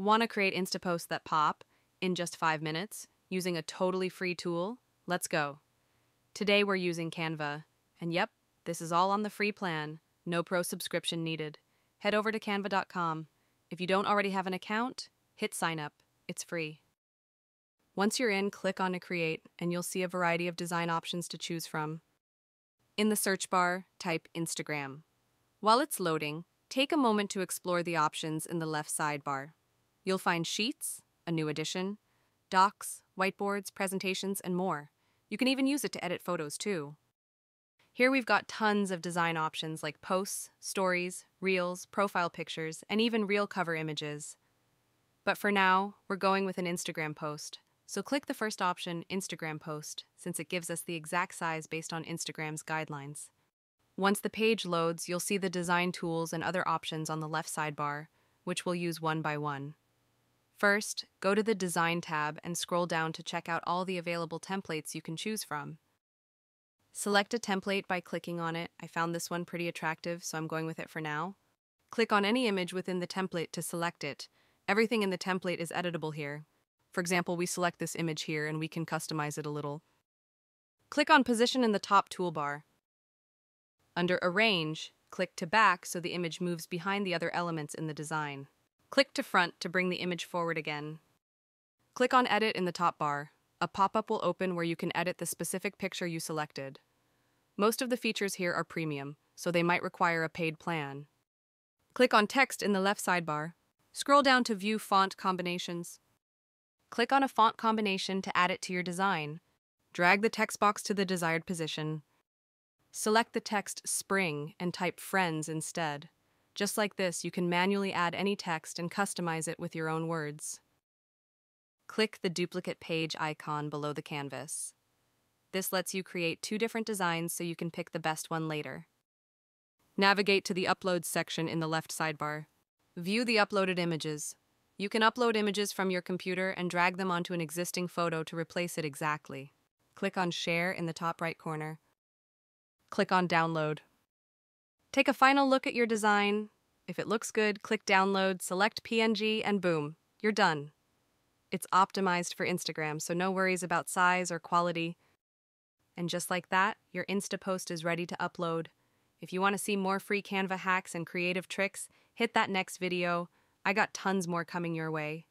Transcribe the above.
Want to create Insta posts that pop in just five minutes using a totally free tool? Let's go. Today we're using Canva, and yep, this is all on the free plan. No pro subscription needed. Head over to canva.com. If you don't already have an account, hit sign up. It's free. Once you're in, click on to create, and you'll see a variety of design options to choose from. In the search bar, type Instagram. While it's loading, take a moment to explore the options in the left sidebar. You'll find Sheets, a new addition, Docs, whiteboards, presentations, and more. You can even use it to edit photos too. Here we've got tons of design options like posts, stories, reels, profile pictures, and even reel cover images. But for now, we're going with an Instagram post. So click the first option, Instagram post, since it gives us the exact size based on Instagram's guidelines. Once the page loads, you'll see the design tools and other options on the left sidebar, which we'll use one by one. First, go to the Design tab and scroll down to check out all the available templates you can choose from. Select a template by clicking on it. I found this one pretty attractive, so I'm going with it for now. Click on any image within the template to select it. Everything in the template is editable here. For example, we select this image here and we can customize it a little. Click on Position in the top toolbar. Under Arrange, click to back so the image moves behind the other elements in the design. Click to front to bring the image forward again. Click on Edit in the top bar. A pop-up will open where you can edit the specific picture you selected. Most of the features here are premium, so they might require a paid plan. Click on Text in the left sidebar. Scroll down to View Font Combinations. Click on a font combination to add it to your design. Drag the text box to the desired position. Select the text Spring and type Friends instead. Just like this, you can manually add any text and customize it with your own words. Click the duplicate page icon below the canvas. This lets you create two different designs so you can pick the best one later. Navigate to the Uploads section in the left sidebar. View the uploaded images. You can upload images from your computer and drag them onto an existing photo to replace it exactly. Click on Share in the top right corner. Click on Download. Take a final look at your design. If it looks good, click download, select PNG, and boom, you're done. It's optimized for Instagram, so no worries about size or quality. And just like that, your Insta post is ready to upload. If you want to see more free Canva hacks and creative tricks, hit that next video. I got tons more coming your way.